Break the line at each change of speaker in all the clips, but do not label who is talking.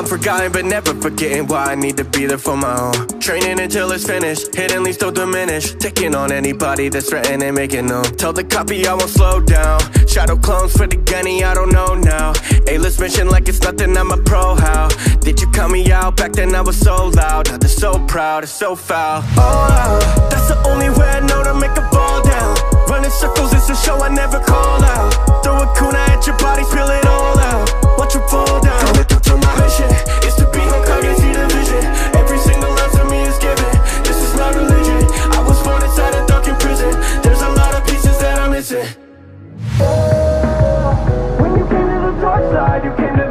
I'm forgotten but never forgetting why I need to be there for my own. Training until it's finished, hidden leaf don't diminish. Taking on anybody that's threatening, making known. Tell the copy I won't slow down. Shadow clones for the gunny, I don't know now. A-list mission like it's nothing, I'm a pro. How did you cut me out? Back then I was so loud. Now they're so proud, it's so foul. Oh, that's the only way I know to make a fall When you came to the dark side, you came to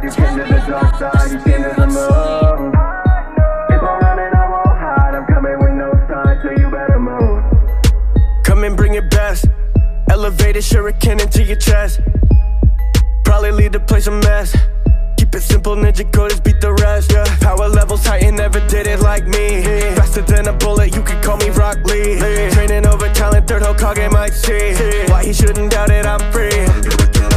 side, you came to the dark side, you came to the moon. If I'm running, I won't hide. I'm coming with no sign, so you better move. Come and bring your best. Elevated shuriken into your chest. Probably leave the place a mess. Keep it simple, ninja coders beat the rest. Yeah. Power levels high and never did it like me. Faster than a bullet, you could call me Rock Lee. Training over talent, third Hokage might see. Why he shouldn't doubt it, I'm free.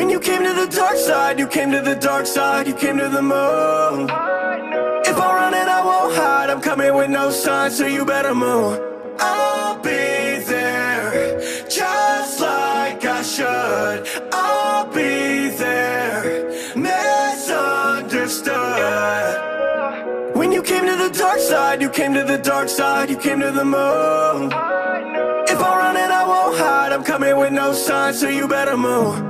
When you came to the dark side, you came to the dark side, you came to the moon. If I run running, I won't hide. I'm coming with no sign, so you better move. I'll be there, just like I should. I'll be there, misunderstood. When you came to the dark side, you came to the dark side, you came to the moon. If I run running, I won't hide. I'm coming with no sign, so you better move.